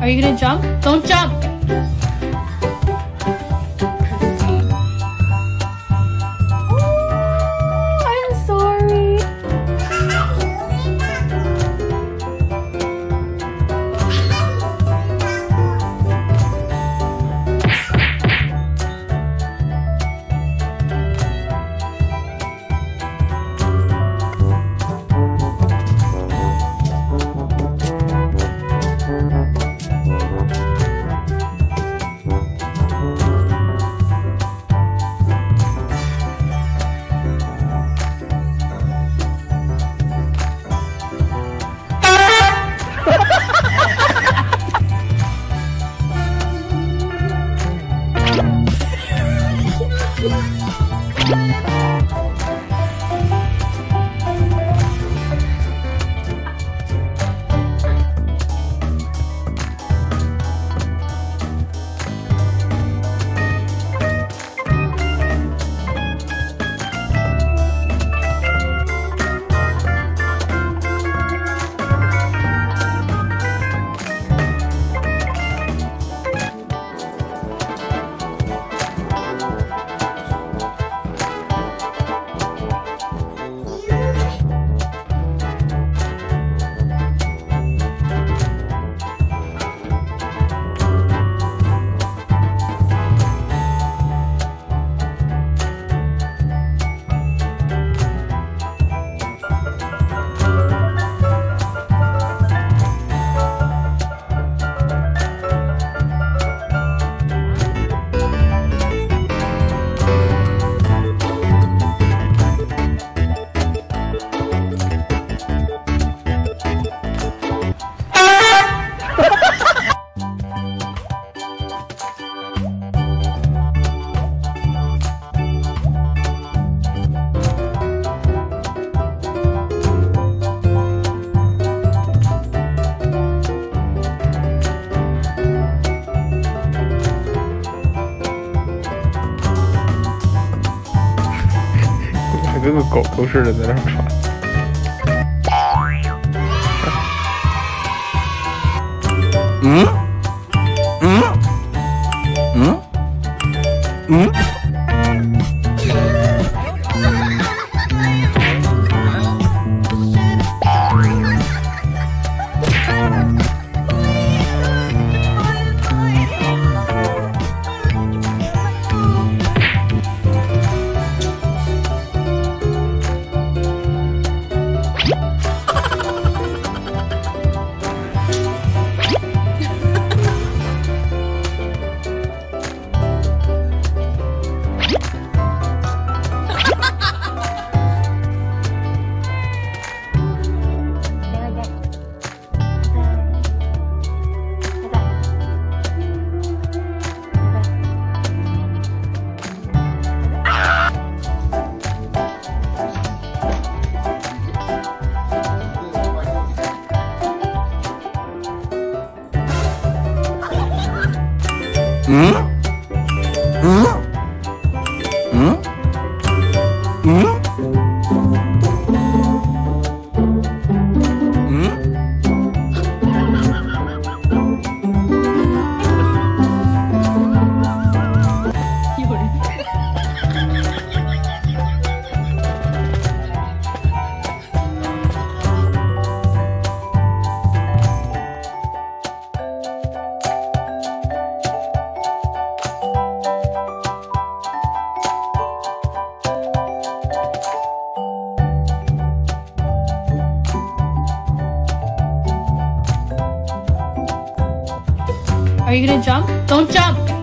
Are you gonna jump? Don't jump! 跟个狗狗似的在那喘。嗯？嗯？嗯？嗯？嗯？Are you gonna jump? Don't jump!